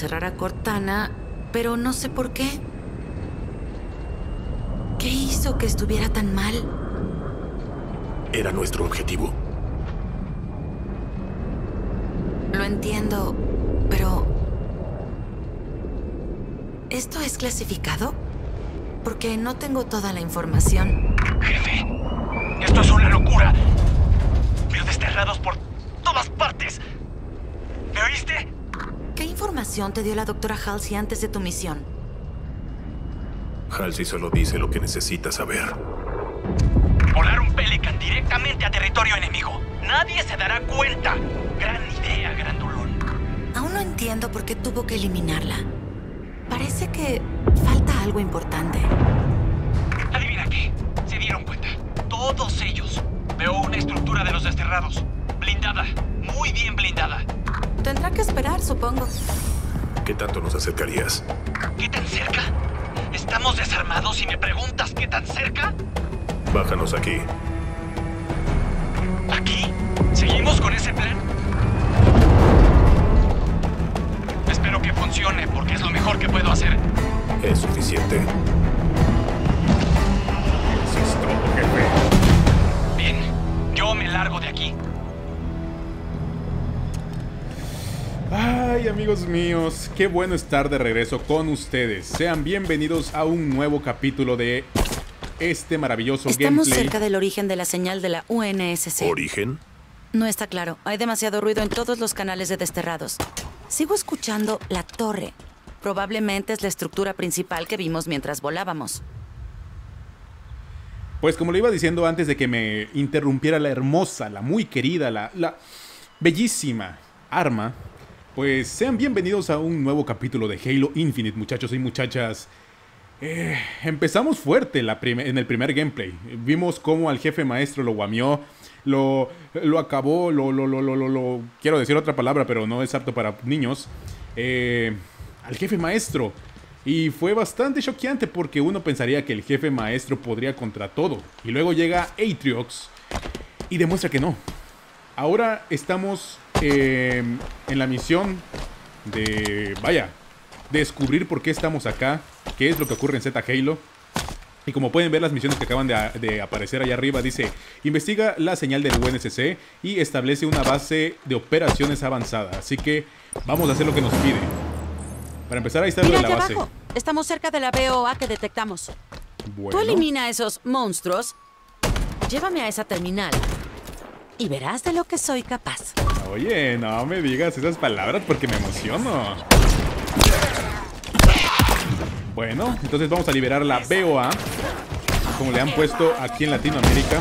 encerrar a Cortana, pero no sé por qué. ¿Qué hizo que estuviera tan mal? Era nuestro objetivo. Lo entiendo, pero... ¿Esto es clasificado? Porque no tengo toda la información. Jefe, esto es una locura. Veo desterrados por todas partes. ¿Me oíste? ¿Qué información te dio la doctora Halsey antes de tu misión? Halsey solo dice lo que necesita saber. Volar un Pelican directamente a territorio enemigo. Nadie se dará cuenta. Gran idea, grandulón. Aún no entiendo por qué tuvo que eliminarla. Parece que falta algo importante. Adivina qué. Se dieron cuenta. Todos ellos. Veo una estructura de los desterrados. Blindada. Muy bien blindada. Tendrá que esperar, supongo. ¿Qué tanto nos acercarías? ¿Qué tan cerca? ¿Estamos desarmados y me preguntas qué tan cerca? Bájanos aquí. ¿Aquí? ¿Seguimos con ese plan? Espero que funcione porque es lo mejor que puedo hacer. Es suficiente. Todo, jefe. Bien, yo me largo de aquí. Ay, amigos míos, qué bueno estar de regreso con ustedes. Sean bienvenidos a un nuevo capítulo de este maravilloso Estamos gameplay. cerca del origen de la señal de la UNSC. ¿Origen? No está claro. Hay demasiado ruido en todos los canales de desterrados. Sigo escuchando la torre. Probablemente es la estructura principal que vimos mientras volábamos. Pues como le iba diciendo antes de que me interrumpiera la hermosa, la muy querida, la, la bellísima arma, pues sean bienvenidos a un nuevo capítulo de Halo Infinite, muchachos y muchachas. Eh, empezamos fuerte en el primer gameplay. Vimos cómo al jefe maestro lo guamió, lo, lo acabó, lo, lo, lo, lo, lo, lo- Quiero decir otra palabra, pero no es apto para niños. Eh, al jefe maestro. Y fue bastante choqueante porque uno pensaría que el jefe maestro podría contra todo. Y luego llega Atriox y demuestra que no. Ahora estamos eh, en la misión de, vaya, descubrir por qué estamos acá, qué es lo que ocurre en Z Halo. Y como pueden ver las misiones que acaban de, de aparecer allá arriba, dice, investiga la señal del UNSC y establece una base de operaciones avanzada. Así que vamos a hacer lo que nos pide. Para empezar, ahí está lo de la base. abajo. Estamos cerca de la BOA que detectamos. Bueno. Tú elimina a esos monstruos. Llévame a esa terminal. Y verás de lo que soy capaz. Oye, no me digas esas palabras porque me emociono. Bueno, entonces vamos a liberar la BOA, como le han puesto aquí en Latinoamérica.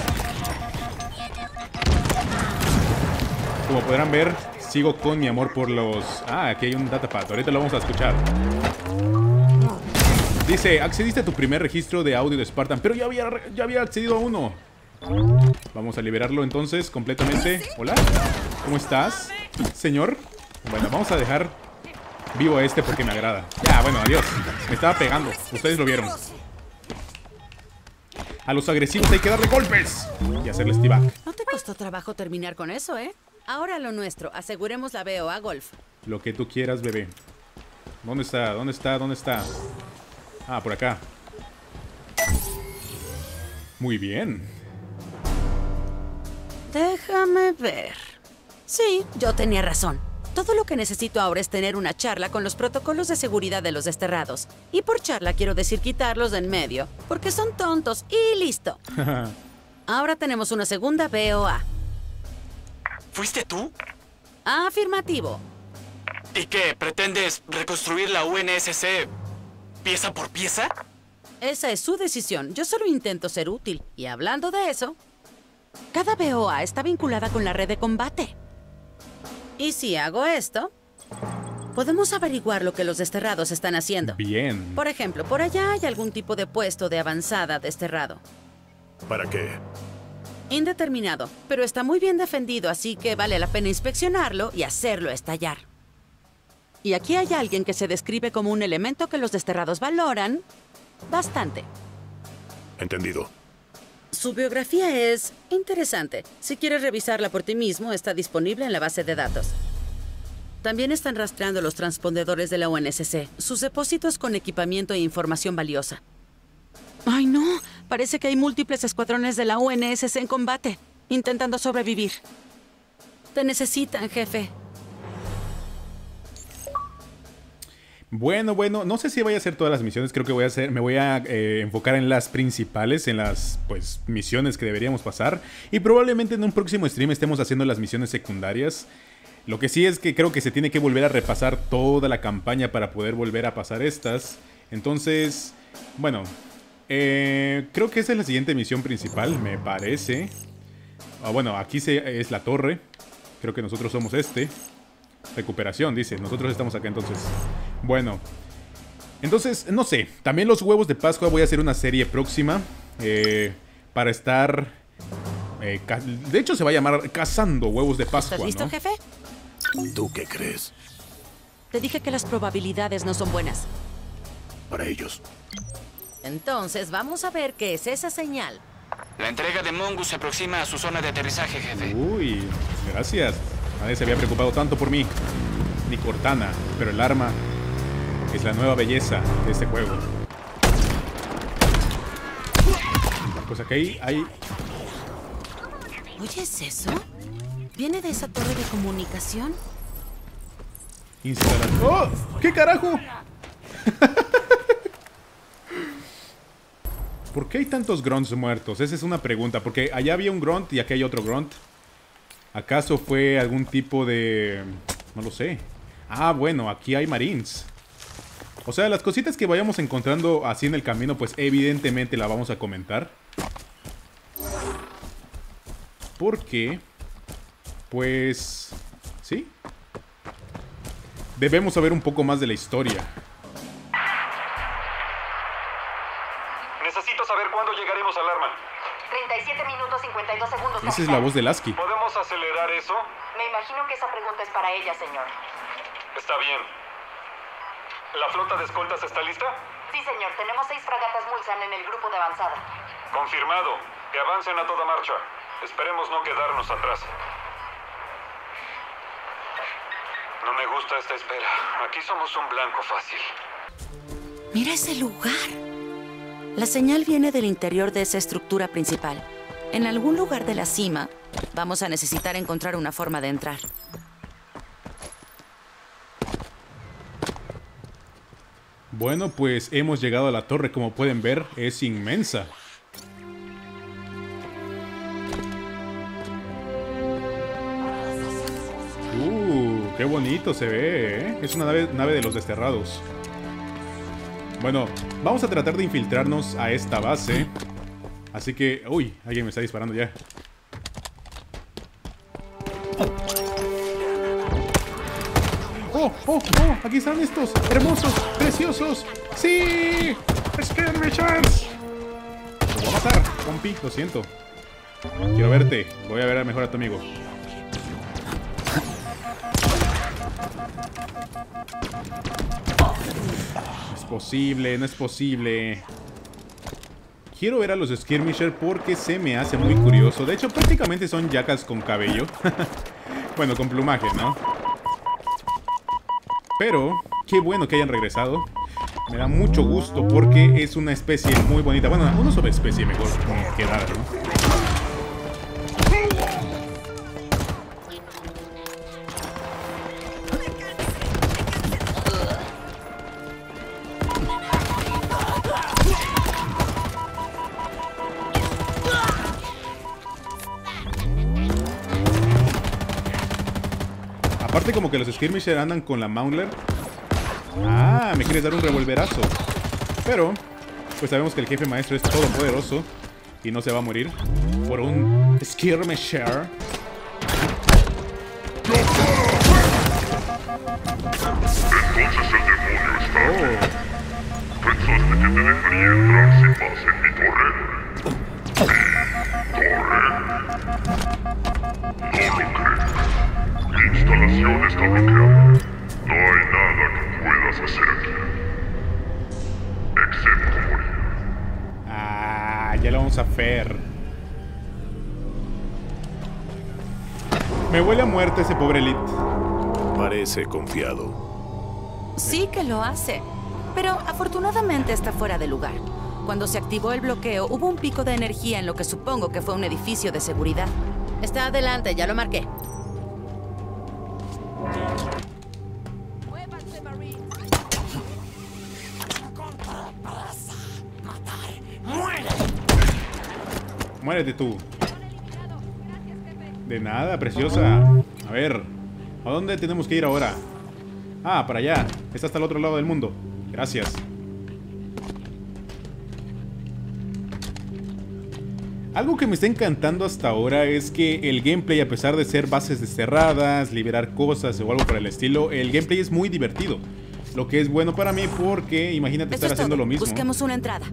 Como podrán ver, sigo con mi amor por los... Ah, aquí hay un datapad, ahorita lo vamos a escuchar. Dice, accediste a tu primer registro de audio de Spartan, pero ya había, ya había accedido a uno. Vamos a liberarlo entonces completamente. Hola, ¿cómo estás, señor? Bueno, vamos a dejar vivo a este porque me agrada. Ya, bueno, adiós. Me estaba pegando. Ustedes lo vieron. A los agresivos hay que darle golpes y hacerles tibac. No te costó trabajo terminar con eso, ¿eh? Ahora lo nuestro. Aseguremos la BOA Golf. Lo que tú quieras, bebé. ¿Dónde está? ¿Dónde está? ¿Dónde está? Ah, por acá. Muy bien. Déjame ver. Sí, yo tenía razón. Todo lo que necesito ahora es tener una charla con los protocolos de seguridad de los desterrados. Y por charla quiero decir quitarlos de en medio, porque son tontos y listo. Ahora tenemos una segunda BOA. ¿Fuiste tú? Afirmativo. ¿Y qué? ¿Pretendes reconstruir la UNSC pieza por pieza? Esa es su decisión. Yo solo intento ser útil. Y hablando de eso, cada BOA está vinculada con la red de combate. Y si hago esto, podemos averiguar lo que los desterrados están haciendo. Bien. Por ejemplo, por allá hay algún tipo de puesto de avanzada desterrado. ¿Para qué? Indeterminado, pero está muy bien defendido, así que vale la pena inspeccionarlo y hacerlo estallar. Y aquí hay alguien que se describe como un elemento que los desterrados valoran bastante. Entendido. Su biografía es interesante. Si quieres revisarla por ti mismo, está disponible en la base de datos. También están rastreando los transpondedores de la UNSC, sus depósitos con equipamiento e información valiosa. Ay, no. Parece que hay múltiples escuadrones de la UNSC en combate, intentando sobrevivir. Te necesitan, jefe. Bueno, bueno, no sé si voy a hacer todas las misiones, creo que voy a hacer, me voy a eh, enfocar en las principales, en las pues misiones que deberíamos pasar y probablemente en un próximo stream estemos haciendo las misiones secundarias. Lo que sí es que creo que se tiene que volver a repasar toda la campaña para poder volver a pasar estas. Entonces, bueno, eh, creo que esa es la siguiente misión principal, me parece. Ah, bueno, aquí se, es la torre. Creo que nosotros somos este. Recuperación, dice. Nosotros estamos acá entonces. Bueno. Entonces, no sé. También los huevos de Pascua voy a hacer una serie próxima. eh, para estar... eh, de hecho, se va a llamar Cazando Huevos de Pascua, ¿Estás listo, ¿no? jefe? ¿Tú qué crees? Te dije que las probabilidades no son buenas. Para ellos. Entonces, vamos a ver qué es esa señal. La entrega de Mongus se aproxima a su zona de aterrizaje, jefe. Uy, gracias. Nadie se había preocupado tanto por mí. Ni Cortana, pero el arma es la nueva belleza de este juego. Pues aquí hay... ¿Oyes eso? ¿Viene de esa torre de comunicación? ¡Oh! ¿Qué carajo? ¿Por qué hay tantos grunts muertos? Esa es una pregunta. Porque allá había un grunt y aquí hay otro grunt. ¿Acaso fue algún tipo de... No lo sé. Ah, bueno, aquí hay marines. O sea, las cositas que vayamos encontrando así en el camino, pues evidentemente la vamos a comentar. Porque... Pues... Sí. Debemos saber un poco más de la historia. Necesito saber cuándo llegaremos al arma. 37 minutos 52 segundos. Esa es la voz de Lasky. ¿Podemos acelerar eso? Me imagino que esa pregunta es para ella, señor. Está bien. ¿La flota de escoltas está lista? Sí, señor. Tenemos seis fragatas Mulsan en el grupo de avanzada. Confirmado. Que avancen a toda marcha. Esperemos no quedarnos atrás. No me gusta esta espera. Aquí somos un blanco fácil. Mira ese lugar. La señal viene del interior de esa estructura principal. En algún lugar de la cima, vamos a necesitar encontrar una forma de entrar. Bueno, pues hemos llegado a la torre, como pueden ver, es inmensa. Uh, qué bonito se ve, ¿eh? Es una nave, nave de los desterrados. Bueno, vamos a tratar de infiltrarnos a esta base. Así que... Uy, alguien me está disparando ya. ¡Oh, oh, oh! Aquí están estos hermosos, preciosos. ¡Sí! ¡Skirmishers! Te voy a matar, compi, lo siento. Quiero verte. Voy a ver mejor a tu amigo. No es posible, no es posible. Quiero ver a los Skirmisher porque se me hace muy curioso. De hecho, prácticamente son yacas con cabello. bueno, con plumaje, ¿no? Pero, qué bueno que hayan regresado. Me da mucho gusto porque es una especie muy bonita. Bueno, una subespecie mejor que dada, ¿no? Que los skirmisher andan con la Mauntler. Ah, me quieres dar un revolverazo. Pero, pues sabemos que el jefe maestro es todopoderoso y no se va a morir por un skirmisher. Oh, ¿Pensaste que te dejaría entrar sin más instalación está bloqueada. No hay nada que puedas hacer aquí. Excepto morir. Ah, ya lo vamos a hacer. Me huele a muerte ese pobre Elite. Parece confiado. Sí que lo hace. Pero afortunadamente está fuera de lugar. Cuando se activó el bloqueo, hubo un pico de energía en lo que supongo que fue un edificio de seguridad. Está adelante, ya lo marqué. Muérete tú. De nada, preciosa. A ver, ¿a dónde tenemos que ir ahora? Ah, para allá. Está hasta el otro lado del mundo. Gracias. Algo que me está encantando hasta ahora es que el gameplay, a pesar de ser bases desterradas, liberar cosas o algo por el estilo, el gameplay es muy divertido. Lo que es bueno para mí porque imagínate estar es haciendo todo. lo mismo. Busquemos una entrada.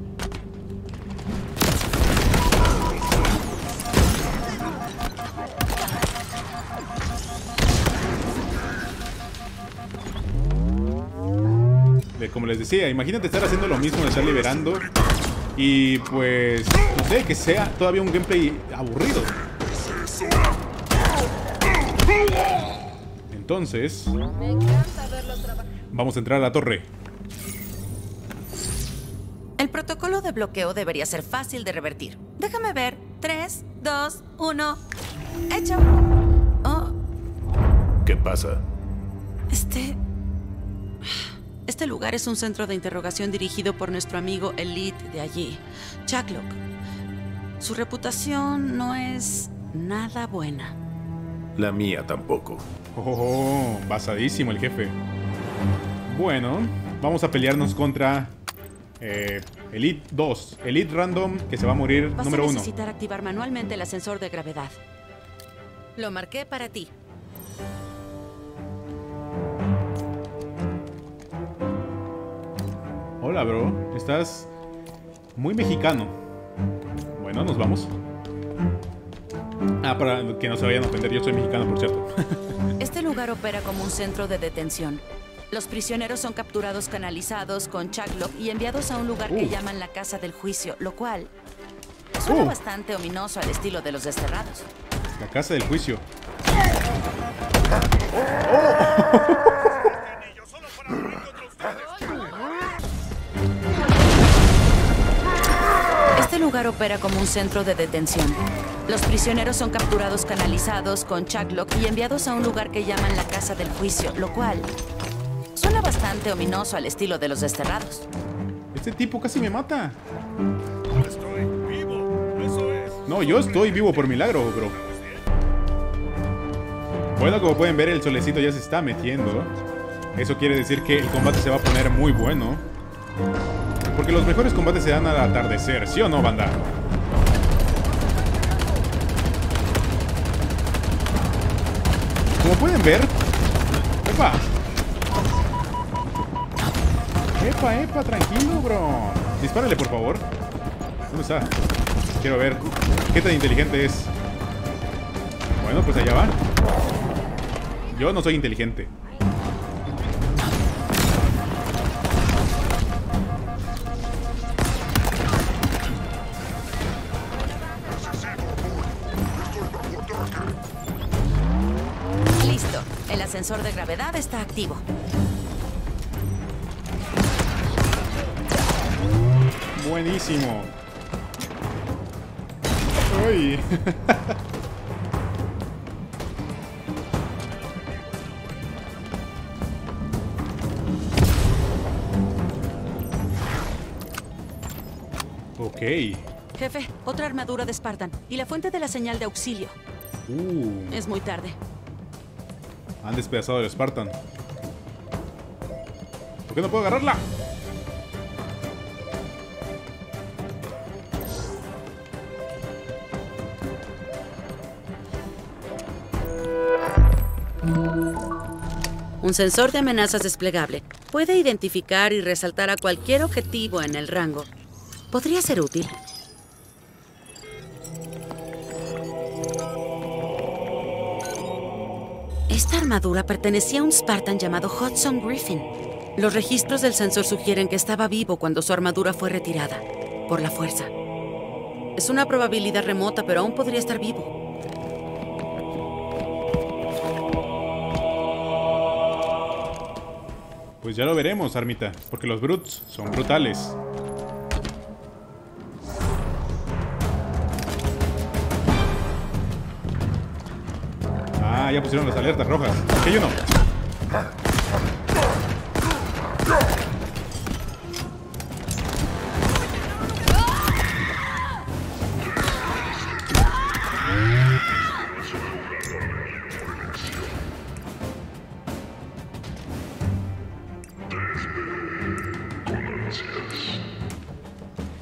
Como les decía, imagínate estar haciendo lo mismo, de estar liberando y pues, no sé, que sea todavía un gameplay aburrido. Entonces, vamos a entrar a la torre. El protocolo de bloqueo debería ser fácil de revertir. Déjame ver. 3, 2, 1. Hecho. Oh, ¿Qué pasa? este... Este lugar es un centro de interrogación dirigido por nuestro amigo Elite de allí, Chucklock. Su reputación no es nada buena. La mía tampoco. Oh, basadísimo el jefe. Bueno, vamos a pelearnos contra eh, Elite 2. Elite Random, que se va a morir Vas número a 1. necesitar activar manualmente el ascensor de gravedad. Lo marqué para ti. Hola, bro. Estás muy mexicano. Bueno, nos vamos. Ah, para que no se vayan a ofender, yo soy mexicano, por cierto. Este lugar opera como un centro de detención. Los prisioneros son capturados canalizados con Chucklock y enviados a un lugar que Uh. llaman la Casa del Juicio, lo cual suena Uh. bastante ominoso al estilo de los desterrados. La casa del juicio. Este lugar opera como un centro de detención. Los prisioneros son capturados canalizados con Chucklock y enviados a un lugar que llaman la Casa del Juicio, lo cual suena bastante ominoso al estilo de los desterrados. Este tipo casi me mata. Estoy vivo. Eso es. No, yo estoy vivo por milagro, bro. Bueno, como pueden ver, el solecito ya se está metiendo. Eso quiere decir que el combate se va a poner muy bueno. Porque los mejores combates se dan al atardecer, ¿sí o no, banda? Como pueden ver... ¡Epa! ¡Epa, epa! Tranquilo, bro. Dispárale, por favor. ¿Dónde está? Quiero ver qué tan inteligente es. Bueno, pues allá va. Yo no soy inteligente. El ascensor de gravedad está activo. Buenísimo. Uy. ok. Jefe, otra armadura de Spartan y la fuente de la señal de auxilio. Uh, Es muy tarde. Han despedazado el Spartan. ¿Por qué no puedo agarrarla? Un sensor de amenazas desplegable. Puede identificar y resaltar a cualquier objetivo en el rango. Podría ser útil. Esta armadura pertenecía a un Spartan llamado Hudson Griffin. Los registros del sensor sugieren que estaba vivo cuando su armadura fue retirada, por la fuerza. Es una probabilidad remota, pero aún podría estar vivo. Pues ya lo veremos, Armita, porque los Brutes son brutales. Ah, ya pusieron las alertas rojas. Aquí hay uno.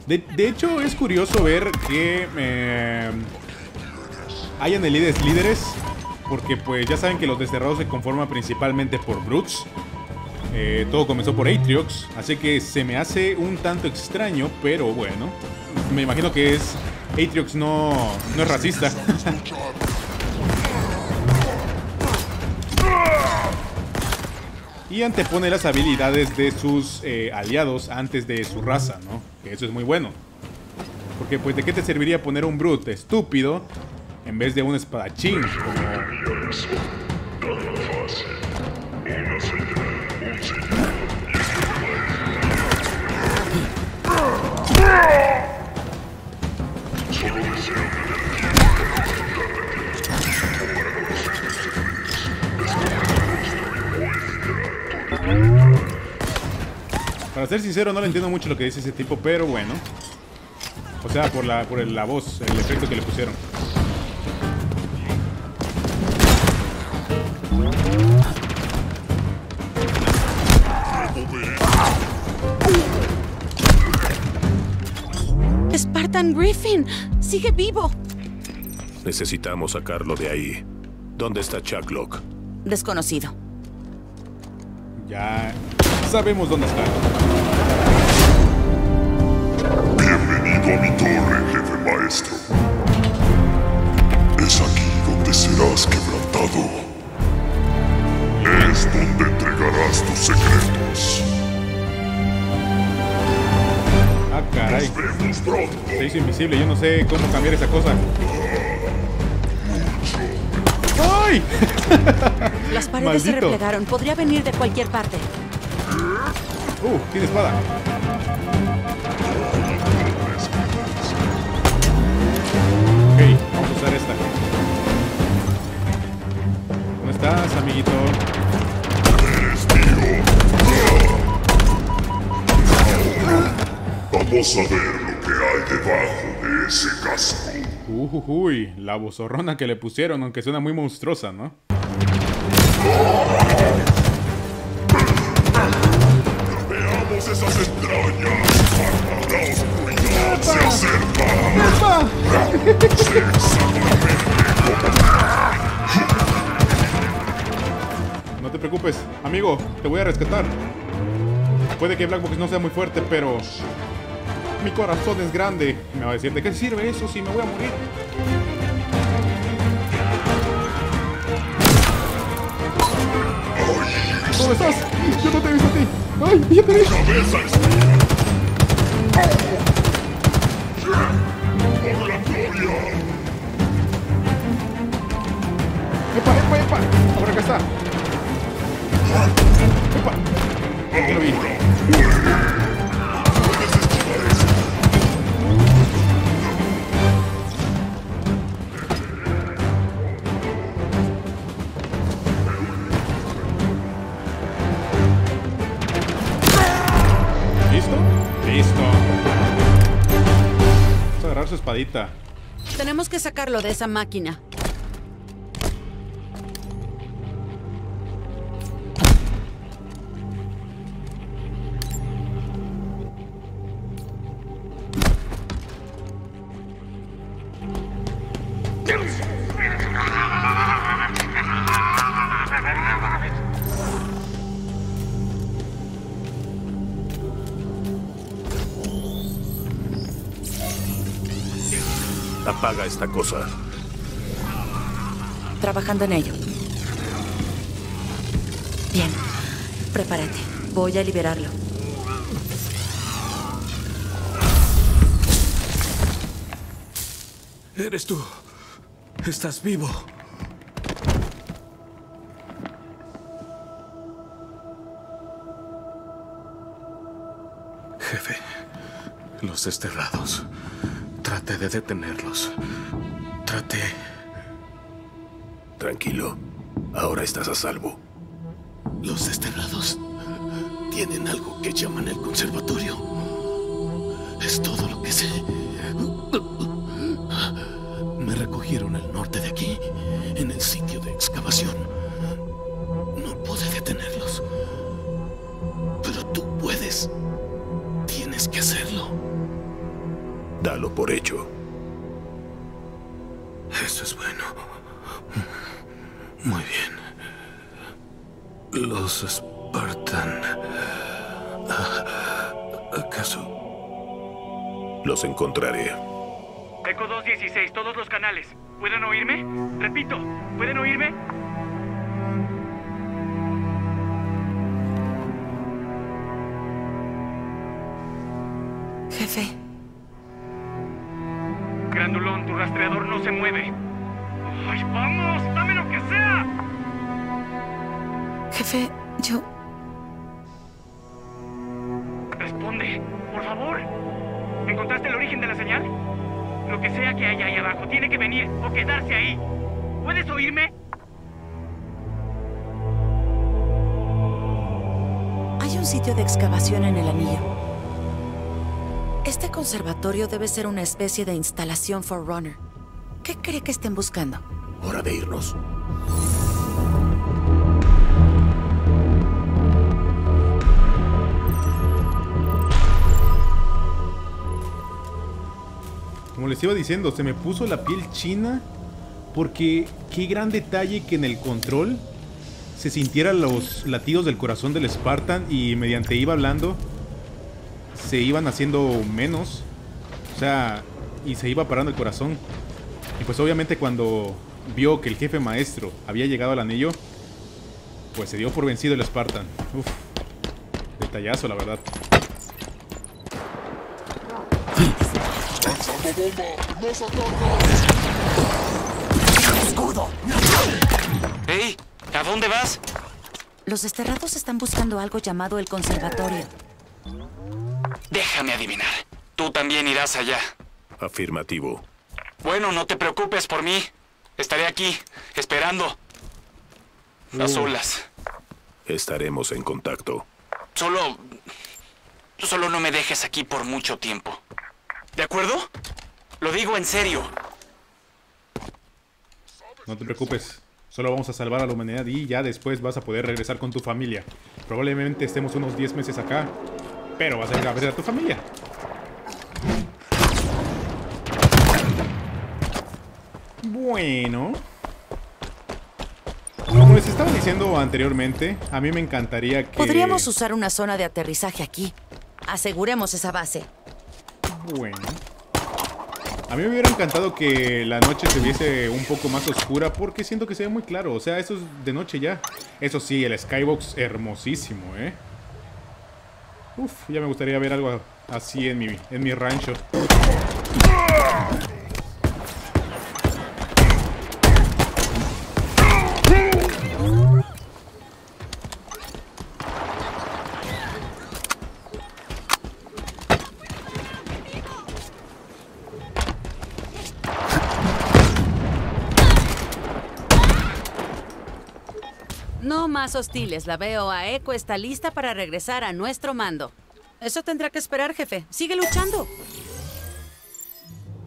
De, de hecho, es curioso ver que eh, hayan líderes líderes, porque pues ya saben que los desterrados se conforman principalmente por Brutes. Eh, todo comenzó por Atriox, así que se me hace un tanto extraño, pero bueno, me imagino que es Atriox no, no es racista. y antepone las habilidades de sus eh, aliados antes de su raza, ¿no? Que eso es muy bueno. Porque pues de qué te serviría poner un brute estúpido en vez de un espadachín. Para ser sincero, no le entiendo mucho lo que dice ese tipo, pero bueno. O sea, por la, por la voz, el efecto que le pusieron. Griffin, sigue vivo. Necesitamos sacarlo de ahí. ¿Dónde está Chucklock? Desconocido. Ya sabemos dónde está. Pronto. Se hizo invisible, yo no sé cómo cambiar esa cosa. ¡Ay! Las paredes se Maldito. replegaron. Podría venir de cualquier parte. Uh, tiene espada. Vamos a ver lo que hay debajo de ese casco. Uy, la bozorrona que le pusieron, aunque suena muy monstruosa, ¿no? Veamos esas entrañas. La oscuridad se acerca. No te preocupes, amigo, te voy a rescatar. Puede que Black Box no sea muy fuerte, pero mi corazón es grande. Me va a decir, ¿de qué sirve eso si me voy a morir? ¿Dónde estás? Yo no te he visto a ti. ¡Ay, ya te vi! cabeza Por la gloria. ¡Epa, epa, epa! Ahora acá está. ¡Epa! Ya lo vi. Tenemos que sacarlo de esa máquina. Apaga esta cosa. Trabajando en ello. Bien. Prepárate. Voy a liberarlo. Eres tú. Estás vivo. Jefe, los desterrados. Trate de detenerlos. Trate... Tranquilo. Ahora estás a salvo. Los desterrados tienen algo que llaman el conservatorio. Es todo lo que sé. Los Spartan... ¿Acaso? Los encontraré. Eco 216, todos los canales. ¿Pueden oírme? Repito, ¿pueden oírme? Jefe, Grandulón, tu rastreador no se mueve. ¡Ay, vamos! ¡Dame lo que sea! Jefe, yo... Responde, por favor. ¿Encontraste el origen de la señal? Lo que sea que haya ahí abajo tiene que venir o quedarse ahí. ¿Puedes oírme? Hay un sitio de excavación en el anillo. Este conservatorio debe ser una especie de instalación Forerunner. ¿Qué cree que estén buscando? Hora de irnos. Como les iba diciendo, se me puso la piel china porque qué gran detalle que en el control se sintieran los latidos del corazón del Spartan y mediante iba hablando se iban haciendo menos. O sea, y se iba parando el corazón. Y pues obviamente cuando vio que el jefe maestro había llegado al anillo, pues se dio por vencido el Spartan. Uf, detallazo la verdad. ¡Ey! ¿A dónde vas? Los desterrados están buscando algo llamado el conservatorio. Déjame adivinar. Tú también irás allá. Afirmativo. Bueno, no te preocupes por mí. Estaré aquí, esperando. A solas. Estaremos en contacto. Solo... Solo no me dejes aquí por mucho tiempo. ¿De acuerdo? Lo digo en serio. No te preocupes, solo vamos a salvar a la humanidad y ya después vas a poder regresar con tu familia. Probablemente estemos unos 10 meses acá, pero vas a ir a ver a tu familia. Bueno. Como les estaba diciendo anteriormente, a mí me encantaría que... Podríamos usar una zona de aterrizaje aquí. Aseguremos esa base. Bueno. A mí me hubiera encantado que la noche se viese un poco más oscura porque siento que se ve muy claro. O sea, eso es de noche ya. Eso sí, el skybox hermosísimo, ¿eh? Uf, ya me gustaría ver algo así en mi, en mi rancho. Más hostiles. La BOA Eco está lista para regresar a nuestro mando. Eso tendrá que esperar, jefe. Sigue luchando.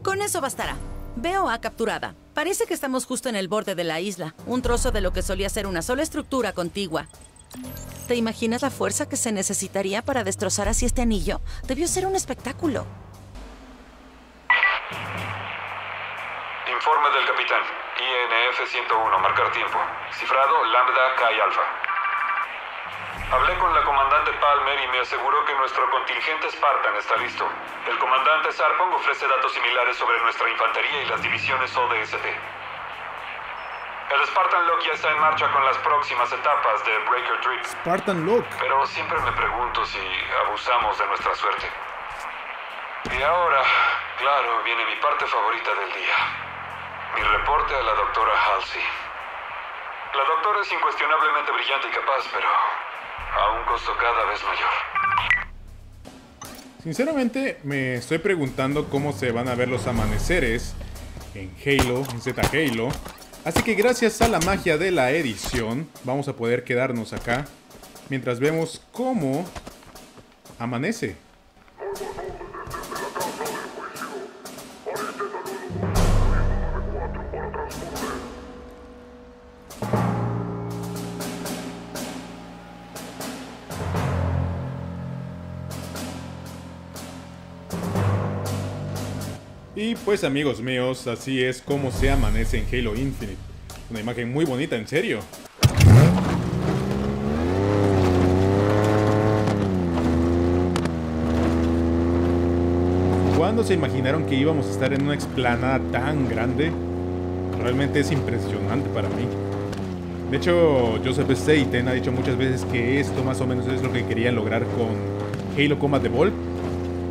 Con eso bastará. BOA capturada. Parece que estamos justo en el borde de la isla, un trozo de lo que solía ser una sola estructura contigua. ¿Te imaginas la fuerza que se necesitaría para destrozar así este anillo? Debió ser un espectáculo. Informe del capitán. INF 101, marcar tiempo. Cifrado Lambda Chi Alpha. Hablé con la comandante Palmer y me aseguró que nuestro contingente Spartan está listo. El comandante Sarpong ofrece datos similares sobre nuestra infantería y las divisiones ODST. El Spartan Lock ya está en marcha con las próximas etapas de Breaker Trip. Spartan Lock. Pero siempre me pregunto si abusamos de nuestra suerte. Y ahora, claro, viene mi parte favorita del día. Mi reporte a la doctora Halsey. La doctora es incuestionablemente brillante y capaz, pero a un costo cada vez mayor. Sinceramente, me estoy preguntando cómo se van a ver los amaneceres en Halo, en Z Halo. Así que gracias a la magia de la edición, vamos a poder quedarnos acá mientras vemos cómo amanece. Pues amigos míos, así es como se amanece en Halo Infinite. Una imagen muy bonita, en serio. ¿Cuándo se imaginaron que íbamos a estar en una explanada tan grande? Realmente es impresionante para mí. De hecho, Joseph Staten ha dicho muchas veces que esto más o menos es lo que querían lograr con Halo Combat Evolved.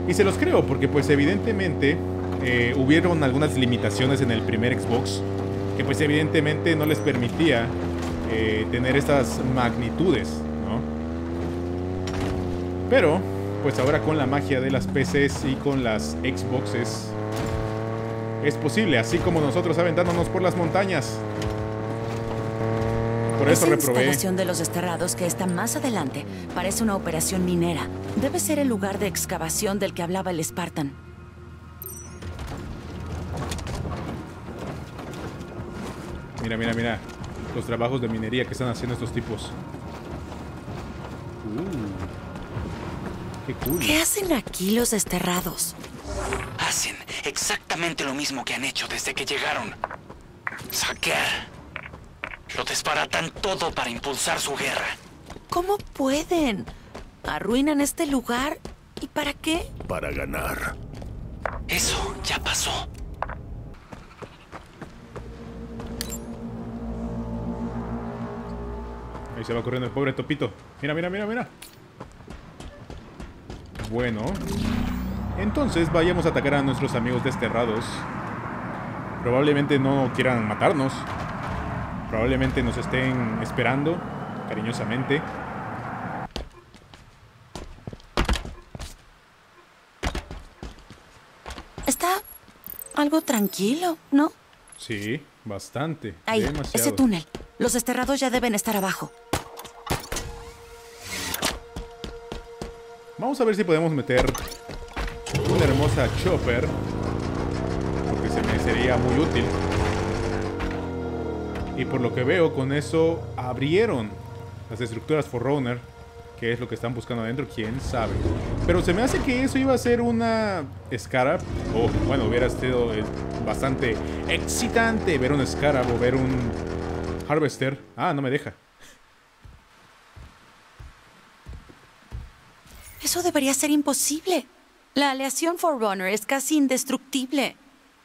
Y se los creo, porque pues evidentemente eh, hubieron algunas limitaciones en el primer Xbox que pues evidentemente no les permitía eh, tener estas magnitudes, ¿no? Pero pues ahora con la magia de las PCs y con las Xboxes es posible, así como nosotros aventándonos por las montañas. Por eso Esa reprobé. instalación de los desterrados que está más adelante parece una operación minera. Debe ser el lugar de excavación del que hablaba el Spartan. Mira, mira, mira. Los trabajos de minería que están haciendo estos tipos. Uh, qué cool. ¿Qué hacen aquí los desterrados? Hacen exactamente lo mismo que han hecho desde que llegaron. Saquear. Lo desbaratan todo para impulsar su guerra. ¿Cómo pueden? ¿Arruinan este lugar? ¿Y para qué? Para ganar. Eso ya pasó. Se va corriendo el pobre topito. Mira, mira, mira, mira. Bueno. Entonces vayamos a atacar a nuestros amigos desterrados. Probablemente no quieran matarnos. Probablemente nos estén esperando cariñosamente. Está algo tranquilo, ¿no? Sí, bastante. Ahí, demasiado. ese túnel. Los desterrados ya deben estar abajo. Vamos a ver si podemos meter una hermosa chopper. Porque se me sería muy útil. Y por lo que veo, con eso abrieron las estructuras Forerunner. Que es lo que están buscando adentro, quién sabe. Pero se me hace que eso iba a ser una Scarab. O, bueno, hubiera sido eh, bastante excitante ver un Scarab o ver un Harvester. Ah, no me deja. Eso debería ser imposible. La aleación Forerunner es casi indestructible.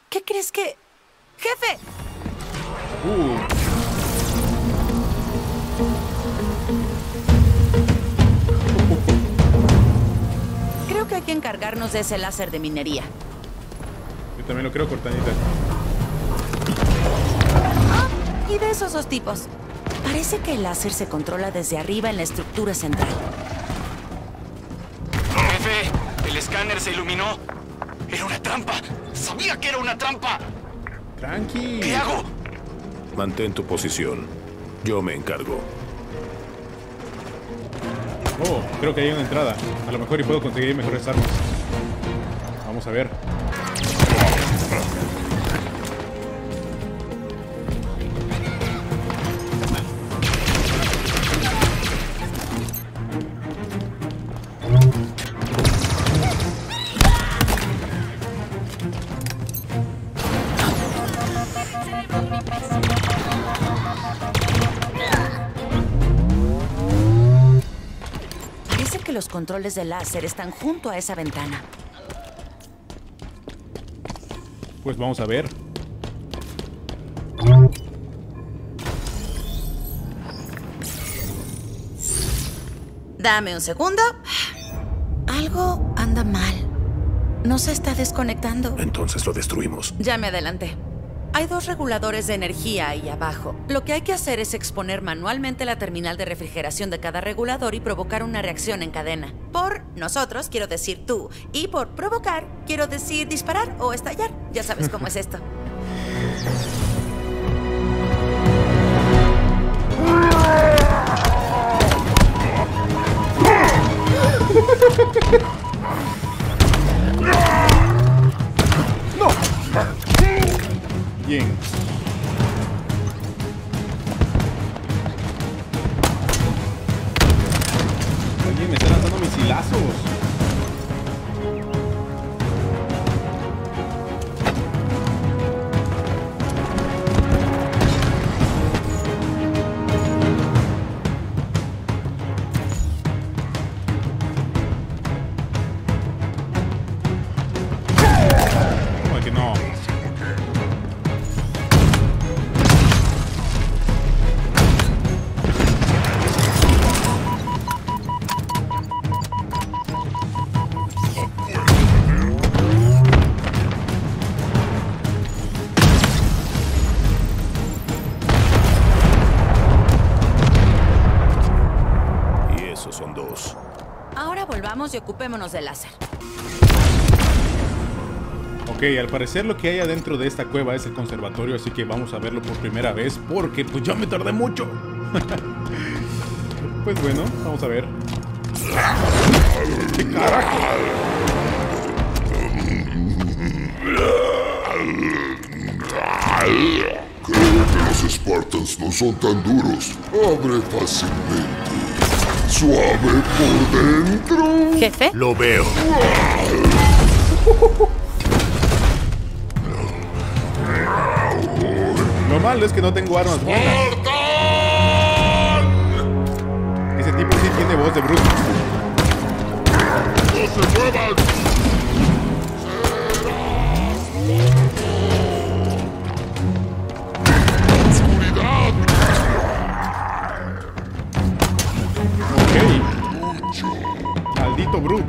¿Qué crees que...? ¡Jefe! Uh, Creo que hay que encargarnos de ese láser de minería. yo también lo creo, Cortanita. Y de esos dos tipos. Parece que el láser se controla desde arriba en la estructura central. El escáner se iluminó. Era una trampa. Sabía que era una trampa. Tranqui. ¿Qué hago? Mantén tu posición. Yo me encargo. Oh, creo que hay una entrada. A lo mejor y puedo conseguir mejores armas. Vamos a ver. Controles del láser están junto a esa ventana. Pues vamos a ver. Dame un segundo. Algo anda mal. No se está desconectando. Entonces lo destruimos. Ya me adelanté. Hay dos reguladores de energía ahí abajo. Lo que hay que hacer es exponer manualmente la terminal de refrigeración de cada regulador y provocar una reacción en cadena. Por nosotros, quiero decir tú. Y por provocar, quiero decir disparar o estallar. Ya sabes cómo es esto. Bien. Y ocupémonos del láser. Ok, al parecer lo que hay adentro de esta cueva es el conservatorio, así que vamos a verlo por primera vez porque pues yo me tardé mucho. pues bueno, vamos a ver. ¿Qué carajo? Creo que los Spartans no son tan duros. Abre fácilmente. Suave por dentro. ¿Jefe? Lo veo. Lo malo es que no tengo armas buenas. Ese tipo sí tiene voz de bruto. ¡No se muevan! ¿Dónde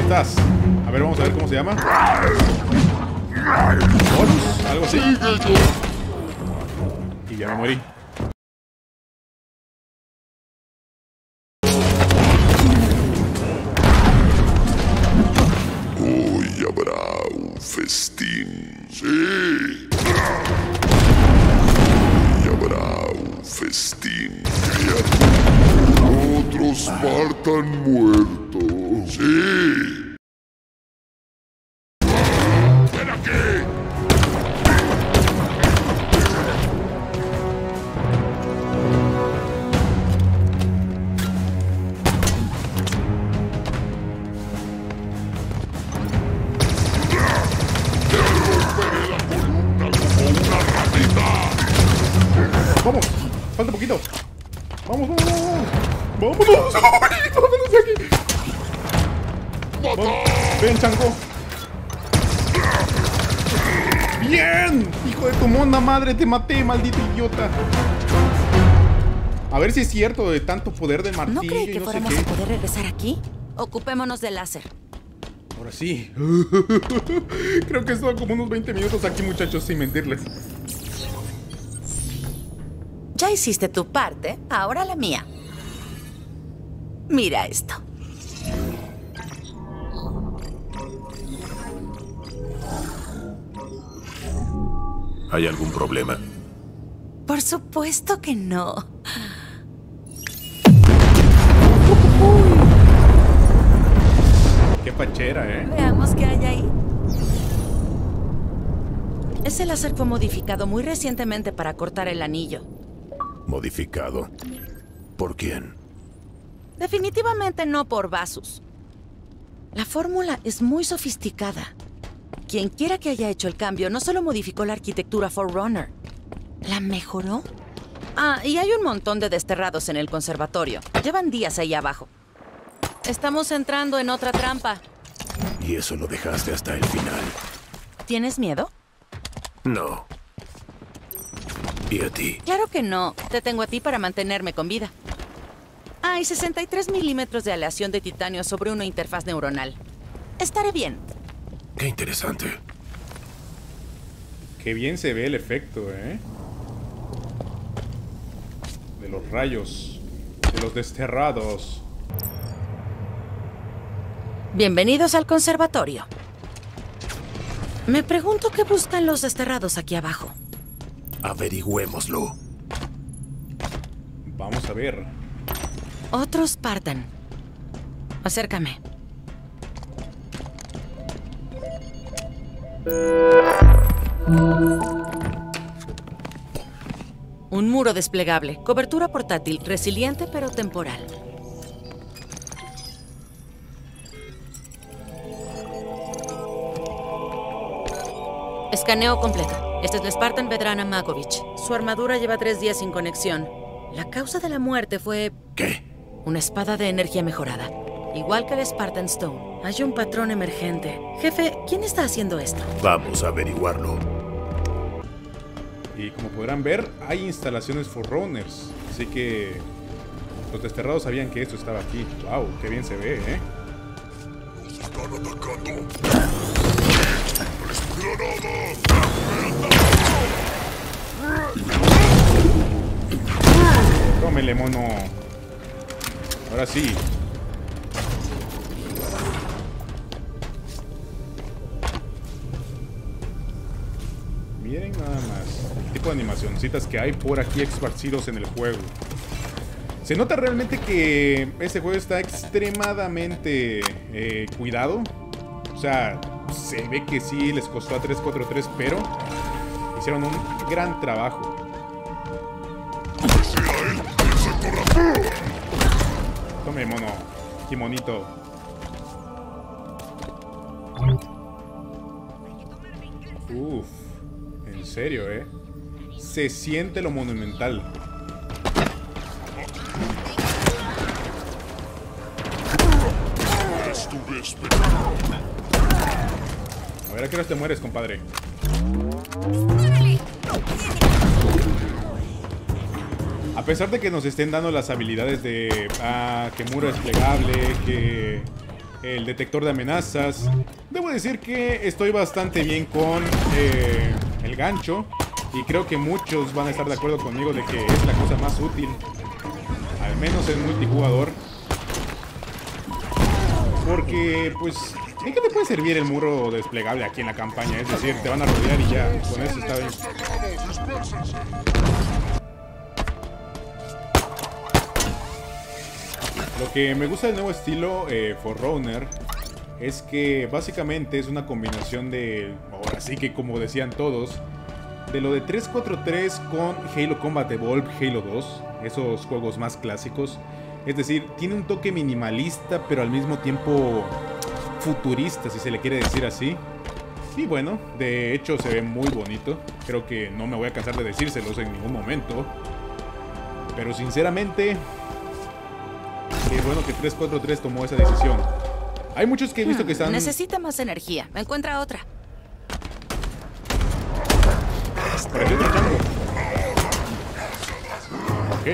estás? A ver, vamos a ver cómo se llama. Algo así. Y ya me morí. Hoy habrá un festín. Sí. Festín. Criatura. Otro Spartan muerto. Sí. Madre, te maté, maldito idiota. A ver si es cierto de tanto poder del martillo ¿No cree y que no fuéramos a poder regresar aquí? Ocupémonos del láser. Ahora sí. Creo que estuvo como unos 20 minutos aquí, muchachos, sin mentirles. Ya hiciste tu parte, ahora la mía. Mira esto. ¿Hay algún problema? Por supuesto que no. Qué pachera, ¿eh? Veamos qué hay ahí. Ese láser fue modificado muy recientemente para cortar el anillo. Modificado. ¿Por quién? Definitivamente no por Vasus. La fórmula es muy sofisticada. Quien quiera que haya hecho el cambio no solo modificó la arquitectura Forerunner, la mejoró. Ah, y hay un montón de desterrados en el conservatorio. Llevan días ahí abajo. Estamos entrando en otra trampa. Y eso lo dejaste hasta el final. ¿Tienes miedo? No. ¿Y a ti? Claro que no. Te tengo a ti para mantenerme con vida. Hay 63 milímetros de aleación de titanio sobre una interfaz neuronal. Estaré bien. Qué interesante. Qué bien se ve el efecto, ¿eh? De los rayos. De los desterrados. Bienvenidos al conservatorio. Me pregunto qué buscan los desterrados aquí abajo. Averigüémoslo. Vamos a ver. Otro Spartan. Acércame. Un muro desplegable, cobertura portátil, resiliente pero temporal. Escaneo completo. Este es la Spartan Vedrana Makovich. Su armadura lleva tres días sin conexión. La causa de la muerte fue... ¿Qué? Una espada de energía mejorada. Igual que el Spartan Stone. Hay un patrón emergente. Jefe, ¿quién está haciendo esto? Vamos a averiguarlo. Y como podrán ver, hay instalaciones Forerunners. Así que los desterrados sabían que esto estaba aquí. ¡Wow! ¡Qué bien se ve, eh! ¡Nos están atacando! Tómele, mono. Ahora sí. Miren nada más el tipo de animacioncitas que hay por aquí esparcidos en el juego. Se nota realmente que este juego está extremadamente eh, cuidado. O sea, se ve que sí les costó a 343, pero hicieron un gran trabajo. Tome, mono. Kimonito. Uf. Serio, ¿eh? Se siente lo monumental. A ver a qué hora te mueres, compadre. A pesar de que nos estén dando las habilidades de ah, que muro es plegable, que el detector de amenazas, debo decir que estoy bastante bien con eh, el gancho y creo que muchos van a estar de acuerdo conmigo de que es la cosa más útil, al menos en multijugador, porque pues ¿En qué te puede servir el muro desplegable aquí en la campaña? Es decir, te van a rodear y ya, con eso está bien. Lo que me gusta del nuevo estilo eh, Forerunner es que básicamente es una combinación de, ahora sí que como decían todos, de lo de 343 con Halo Combat Evolved, Halo 2, esos juegos más clásicos. Es decir, tiene un toque minimalista, pero al mismo tiempo futurista, si se le quiere decir así. Y bueno, de hecho se ve muy bonito. Creo que no me voy a cansar de decírselos en ningún momento. Pero sinceramente, qué bueno que 343 tomó esa decisión. Hay muchos que he visto que están... Necesita más energía. Encuentra otra. Por aquí. Ok.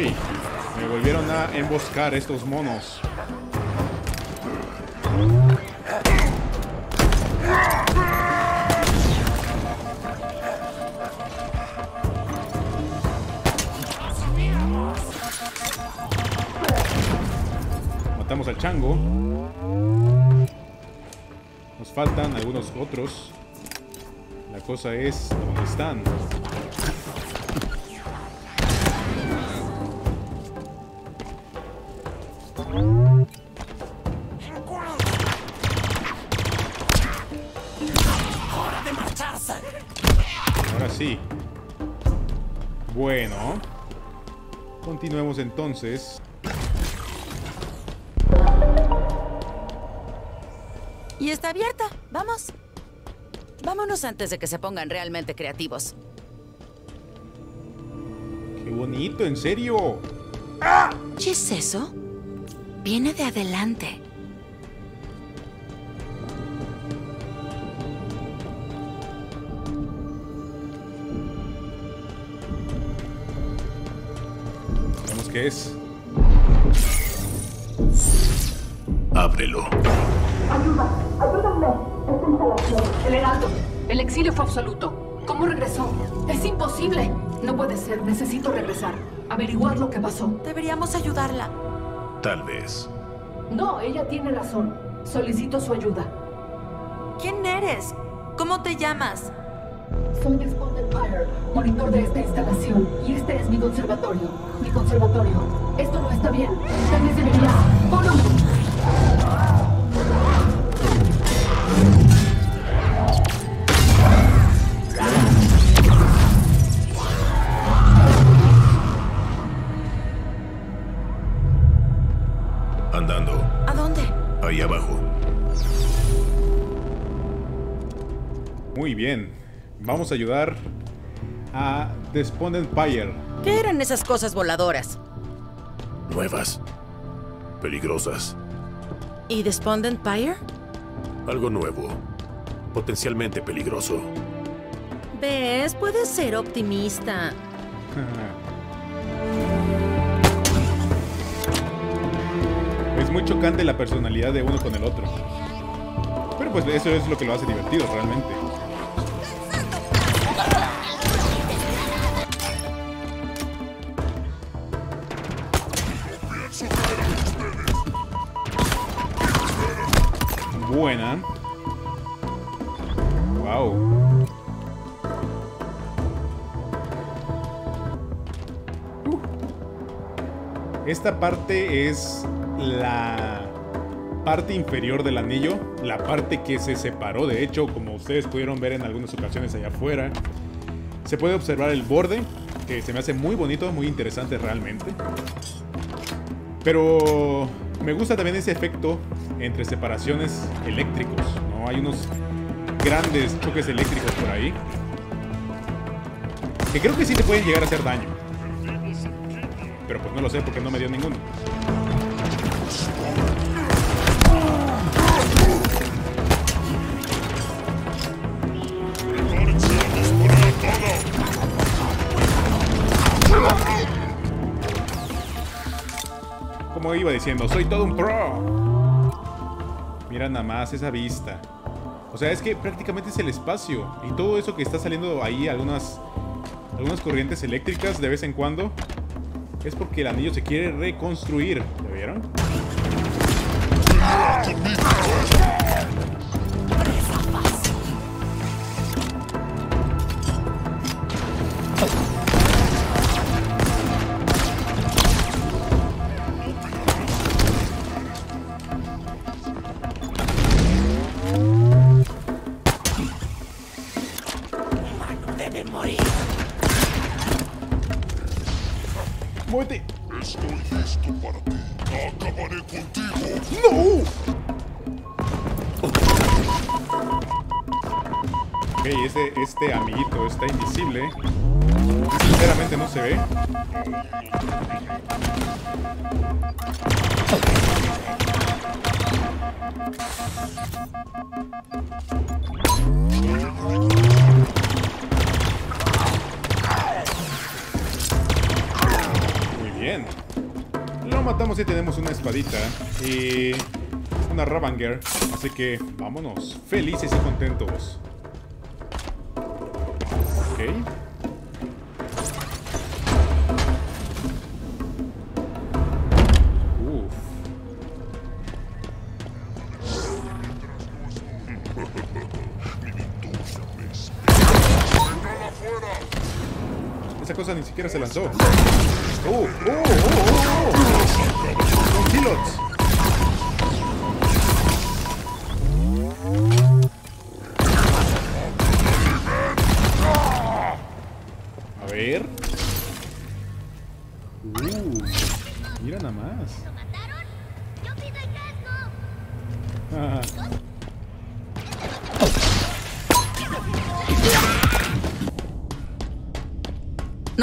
Me volvieron a emboscar estos monos. Matamos al chango. Faltan algunos otros. La cosa es dónde están. Ahora sí. Bueno. Continuemos entonces. Y está abierta. Vamos. Vámonos antes de que se pongan realmente creativos. ¡Qué bonito! ¿En serio? ¿Qué es eso? Viene de adelante. Veamos qué es. Ábrelo. Ayuda. Ayúdenme. Esta instalación. El heraldo. El exilio fue absoluto. ¿Cómo regresó? Es imposible. No puede ser. Necesito regresar. Averiguar lo que pasó. Deberíamos ayudarla. Tal vez. No, ella tiene razón. Solicito su ayuda. ¿Quién eres? ¿Cómo te llamas? Soy Empire, monitor de esta instalación. Y este es mi conservatorio. Mi conservatorio. Esto no está bien. Tal vez debería... ¡Volumen! Bien. Vamos a ayudar a Despondent Empire. ¿Qué eran esas cosas voladoras? Nuevas. Peligrosas. ¿Y Despondent Pyre? Algo nuevo. Potencialmente peligroso. ¿Ves? Puedes ser optimista. Es muy chocante la personalidad de uno con el otro. Pero pues eso es lo que lo hace divertido realmente. Buena. Wow. Esta parte es la parte inferior del anillo, la parte que se separó, de hecho, como ustedes pudieron ver en algunas ocasiones allá afuera. Se puede observar el borde, que se me hace muy bonito, muy interesante realmente. Pero me gusta también ese efecto entre separaciones eléctricos, ¿no? Hay unos grandes choques eléctricos por ahí. Que creo que sí te pueden llegar a hacer daño. Pero pues no lo sé porque no me dio ninguno. Iba diciendo, soy todo un pro. Mira nada más esa vista. O sea, es que prácticamente es el espacio. Y todo eso que está saliendo ahí, algunas, algunas corrientes eléctricas de vez en cuando, es porque el anillo se quiere reconstruir. ¿Ya vieron? Muy bien. Lo matamos y tenemos una espadita y una Ravanger. Así que vámonos, felices y contentos. Ok. Siquiera se lanzó. ¡Oh! ¡Oh! ¡Oh!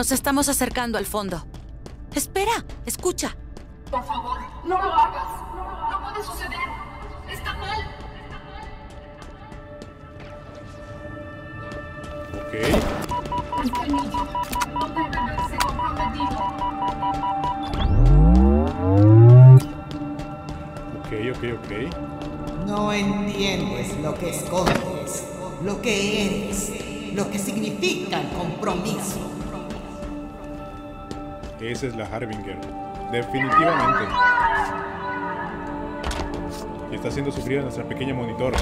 Nos estamos acercando al fondo. Espera, escucha. Esa es la Harbinger. Definitivamente. Y está haciendo sufrir a nuestra pequeña monitor.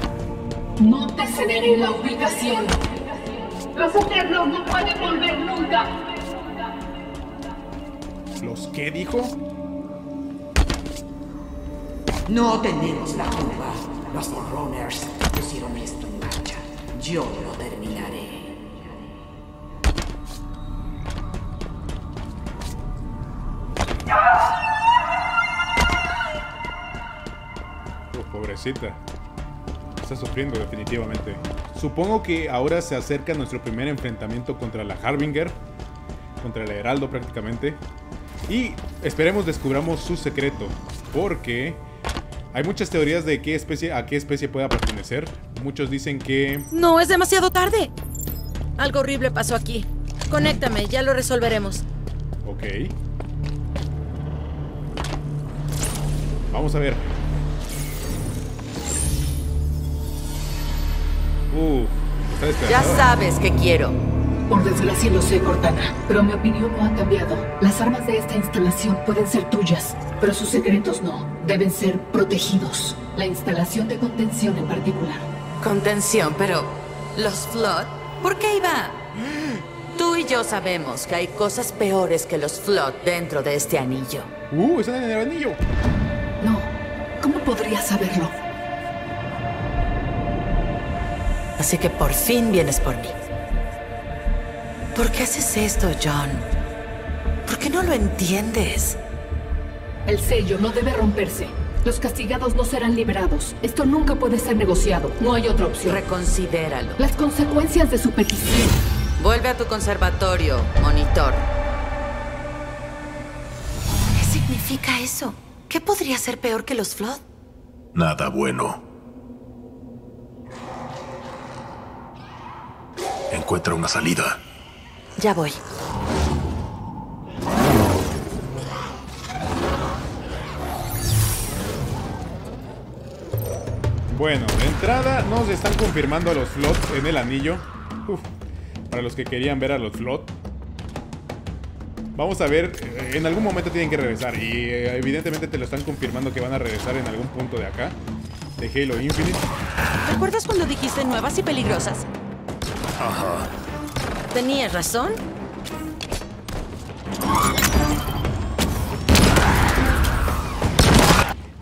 No te cederé la ubicación. Los eternos no pueden volver nunca. ¿Los qué dijo? No tenemos la culpa. Los Forerunners pusieron esto en marcha. Yo lo terminaré. Oh, pobrecita. Está sufriendo definitivamente. Supongo que ahora se acerca nuestro primer enfrentamiento contra la Harbinger. Contra el Heraldo prácticamente. Y esperemos descubramos su secreto. Porque hay muchas teorías de qué especie, a qué especie pueda pertenecer. Muchos dicen que... No, es demasiado tarde. Algo horrible pasó aquí. Conéctame, ya lo resolveremos. Ok. Vamos a ver. Uh, está Ya sabes que quiero. Por desgracia lo sé, Cortana, pero mi opinión no ha cambiado. Las armas de esta instalación pueden ser tuyas, pero sus secretos no. Deben ser protegidos. La instalación de contención en particular. Contención, pero... ¿Los Flood? ¿Por qué iba? Tú y yo sabemos que hay cosas peores que los Flood dentro de este anillo. Uh, están en el anillo. ¿Cómo podría saberlo? Así que por fin vienes por mí. ¿Por qué haces esto, John? ¿Por qué no lo entiendes? El sello no debe romperse. Los castigados no serán liberados. Esto nunca puede ser negociado. No hay otra opción. Reconsidéralo. Las consecuencias de su petición. Vuelve a tu conservatorio, monitor. ¿Qué significa eso? ¿Qué podría ser peor que los Flood? Nada bueno. Encuentra una salida. Ya voy. Bueno, de entrada nos están confirmando a los Flot en el anillo. Uf, para los que querían ver a los Flot. Vamos a ver, eh, en algún momento tienen que regresar. Y eh, evidentemente te lo están confirmando que van a regresar en algún punto de acá. De Halo Infinite. ¿Recuerdas cuando dijiste nuevas y peligrosas? Ajá. ¿Tenías razón?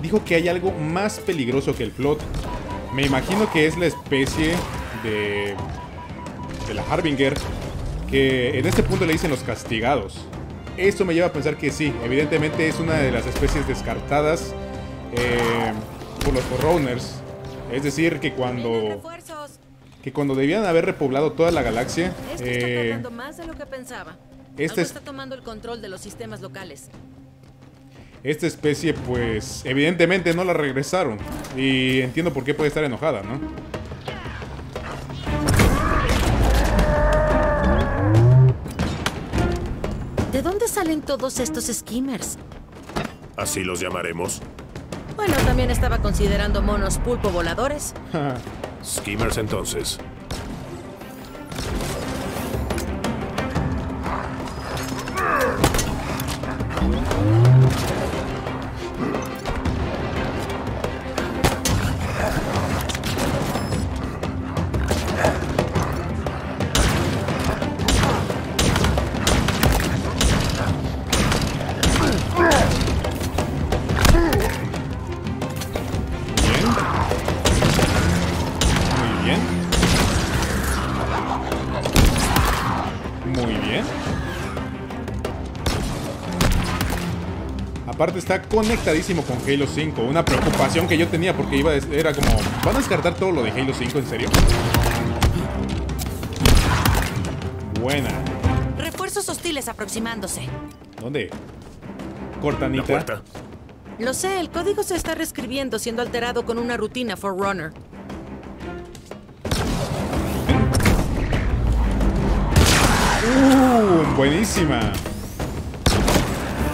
Dijo que hay algo más peligroso que el Flot. Me imagino que es la especie de. de la Harbinger. Que en este punto le dicen los castigados. Esto me lleva a pensar que sí, evidentemente es una de las especies descartadas eh, por los Forerunners. Es decir, que cuando. que cuando debían haber repoblado toda la galaxia. Esto eh, está tardando más de lo que pensaba. este Algo es- está tomando el control de los sistemas locales. esta especie, pues, evidentemente no la regresaron. Y entiendo por qué puede estar enojada, ¿no? ¿De dónde salen todos estos skimmers? Así los llamaremos. Bueno, también estaba considerando monos pulpo voladores. Skimmers entonces. Aparte está conectadísimo con Halo 5. Una preocupación que yo tenía porque iba a era como, ¿van a descartar todo lo de Halo 5 en serio? Buena. Refuerzos hostiles aproximándose. ¿Dónde? Cortanita. Lo sé, el código se está reescribiendo, siendo alterado con una rutina Forerunner. Uh, buenísima.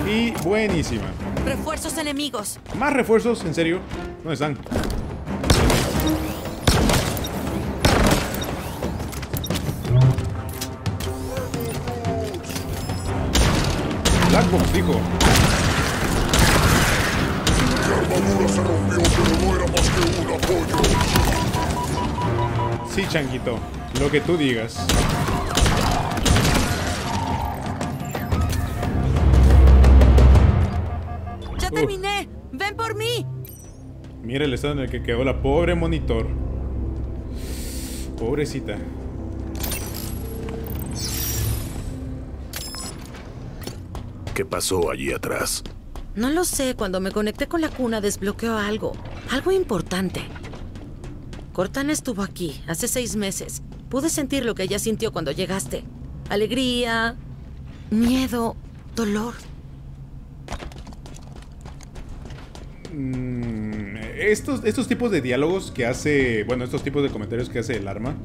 Y buenísima. Refuerzos enemigos. ¿Más refuerzos? ¿En serio? ¿Dónde están? Blackbox, dijo. Sí, changuito. Lo que tú digas. ¡Ya terminé! ¡Ven por mí! Mira el estado en el que quedó la pobre monitor. Pobrecita. ¿Qué pasó allí atrás? No lo sé, cuando me conecté con la cuna desbloqueó algo. Algo importante. Cortana estuvo aquí hace seis meses. Pude sentir lo que ella sintió cuando llegaste. Alegría, miedo, dolor. Mm, estos, estos tipos de diálogos que hace. Bueno, estos tipos de comentarios que hace el arma.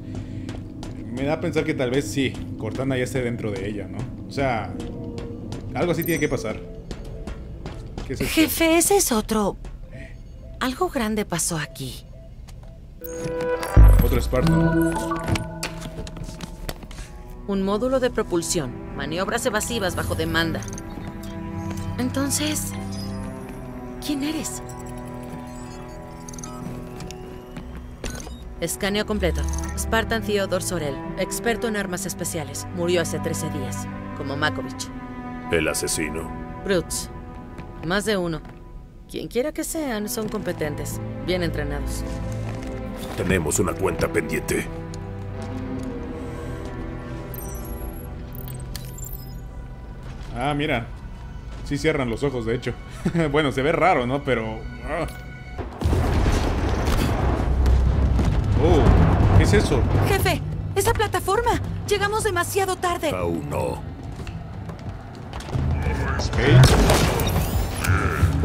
Me da a pensar que tal vez sí, Cortana ya esté dentro de ella, ¿no? O sea, algo así tiene que pasar. ¿Qué es esto? Jefe, ese es otro. Algo grande pasó aquí. Otro Spartan. Un módulo de propulsión. Maniobras evasivas bajo demanda. Entonces, ¿quién eres? Escaneo completo. Spartan Theodore Sorel, experto en armas especiales. Murió hace 13 días, como Makovich. El asesino. Brutes. Más de uno. Quien quiera que sean, son competentes, bien entrenados. Tenemos una cuenta pendiente. Ah, mira. Sí cierran los ojos, de hecho. bueno, se ve raro, ¿no? Pero... ah. Oh, ¿qué es eso? Jefe, esa plataforma. Llegamos demasiado tarde. Aún no. Ok.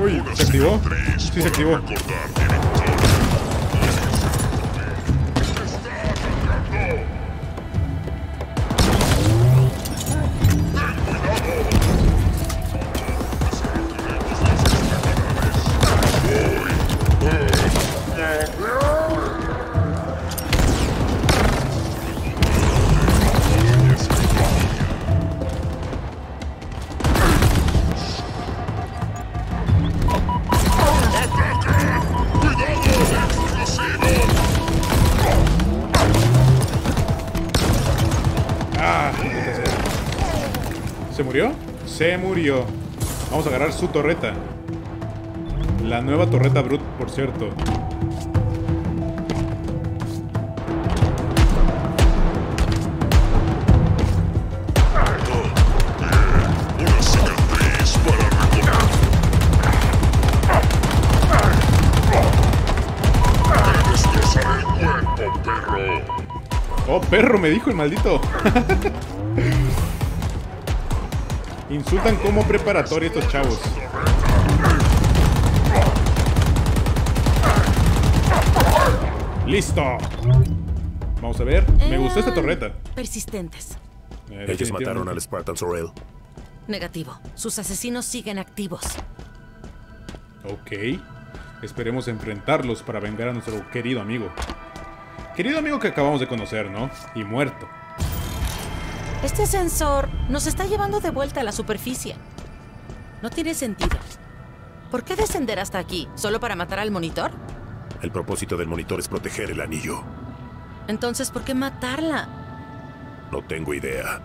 Uy, ¿se activó? Sí, se activó. Se murió. Vamos a agarrar su torreta. La nueva torreta Brute, por cierto. Una cicatriz para recordar. Te destrozaré el cuerpo, perro. Oh, perro, me dijo el maldito. Insultan como preparatoria estos chavos. ¡Listo! Vamos a ver. Me gustó esta Eh, torreta. Persistentes. Eh, Ellos mataron al Spartan Sorel. Negativo. Sus asesinos siguen activos. Ok. Esperemos enfrentarlos para vengar a nuestro querido amigo. Querido amigo que acabamos de conocer, ¿no? Y muerto. Este sensor nos está llevando de vuelta a la superficie. No tiene sentido. ¿Por qué descender hasta aquí? ¿Solo para matar al monitor? El propósito del monitor es proteger el anillo. Entonces, ¿por qué matarla? No tengo idea.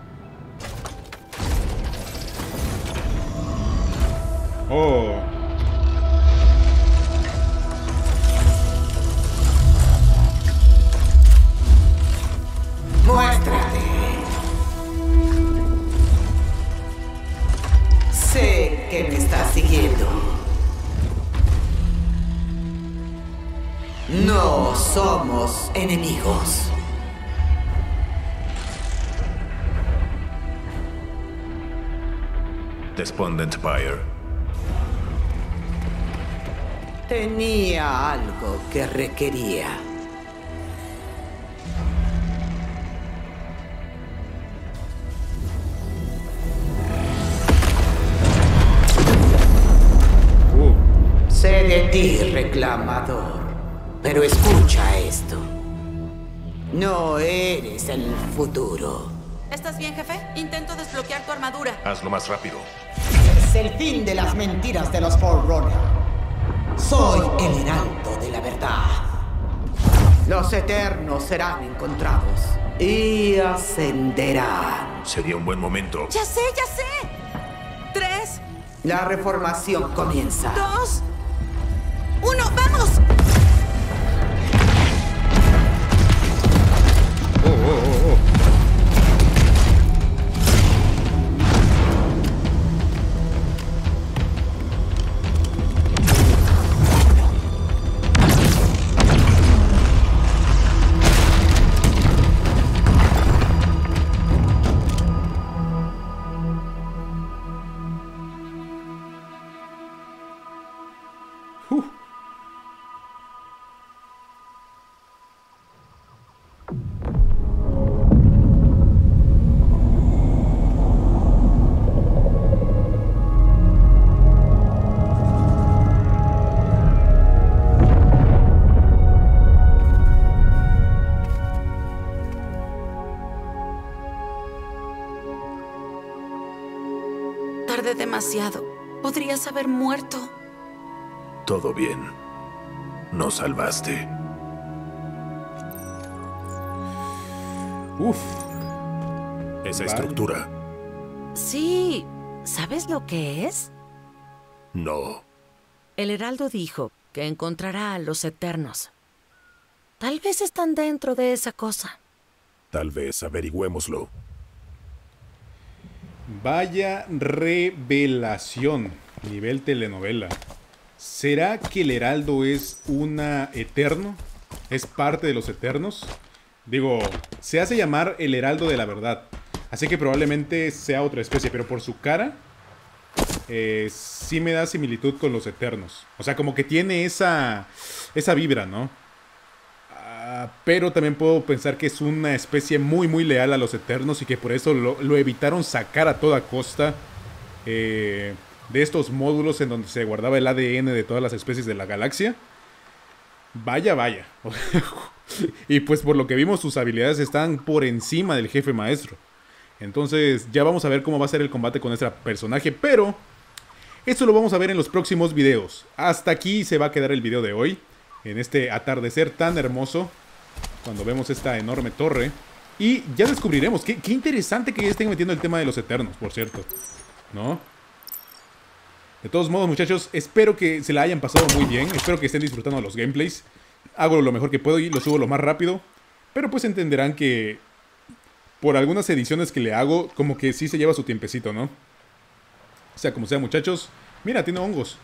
Oh. Muéstrate. Sé que me estás siguiendo. No somos enemigos. Despondent Pyre. Tenía algo que requería. Sé de ti, reclamador. Pero escucha esto. No eres el futuro. ¿Estás bien, jefe? Intento desbloquear tu armadura. Hazlo más rápido. es el fin de las mentiras de los Forerunner. Soy el heraldo de la verdad. Los eternos serán encontrados y ascenderán. Sería un buen momento. Ya sé, ya sé. Tres, La reformación comienza. dos, uno, ¡vamos! Demasiado. Podrías haber muerto. Todo bien. Nos salvaste. Uf. Esa Vale. estructura. Sí. ¿Sabes lo que es? No. El heraldo dijo que encontrará a los eternos. Tal vez están dentro de esa cosa. Tal vez averigüémoslo. Vaya revelación. Nivel telenovela. ¿Será que el Heraldo es una eterno? ¿Es parte de los eternos? Digo, se hace llamar el Heraldo de la Verdad. Así que probablemente sea otra especie, pero por su cara eh, sí me da similitud con los eternos. O sea, como que tiene esa, esa vibra, ¿no? Ah, pero también puedo pensar que es una especie muy muy leal a los Eternos y que por eso lo, evitaron sacar a toda costa eh, de estos módulos en donde se guardaba el ADN de todas las especies de la galaxia. Vaya, vaya. y pues por lo que vimos sus habilidades están por encima del jefe maestro. Entonces ya vamos a ver cómo va a ser el combate con este personaje, pero eso lo vamos a ver en los próximos videos. Hasta aquí se va a quedar el video de hoy en este atardecer tan hermoso, cuando vemos esta enorme torre. Y ya descubriremos, qué, qué interesante que ya estén metiendo el tema de los Eternos, por cierto. ¿No? De todos modos, muchachos, espero que se la hayan pasado muy bien. Espero que estén disfrutando los gameplays. Hago lo mejor que puedo y lo subo lo más rápido. Pero pues entenderán que por algunas ediciones que le hago, como que sí se lleva su tiempecito, ¿no? Sea como sea, muchachos. Mira, tiene hongos.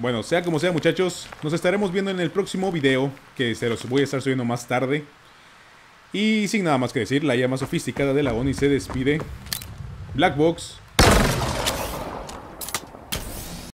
Bueno, sea como sea muchachos, nos estaremos viendo en el próximo video, que se los voy a estar subiendo más tarde. Y sin nada más que decir, la llama sofisticada de la ONI se despide. Black Box,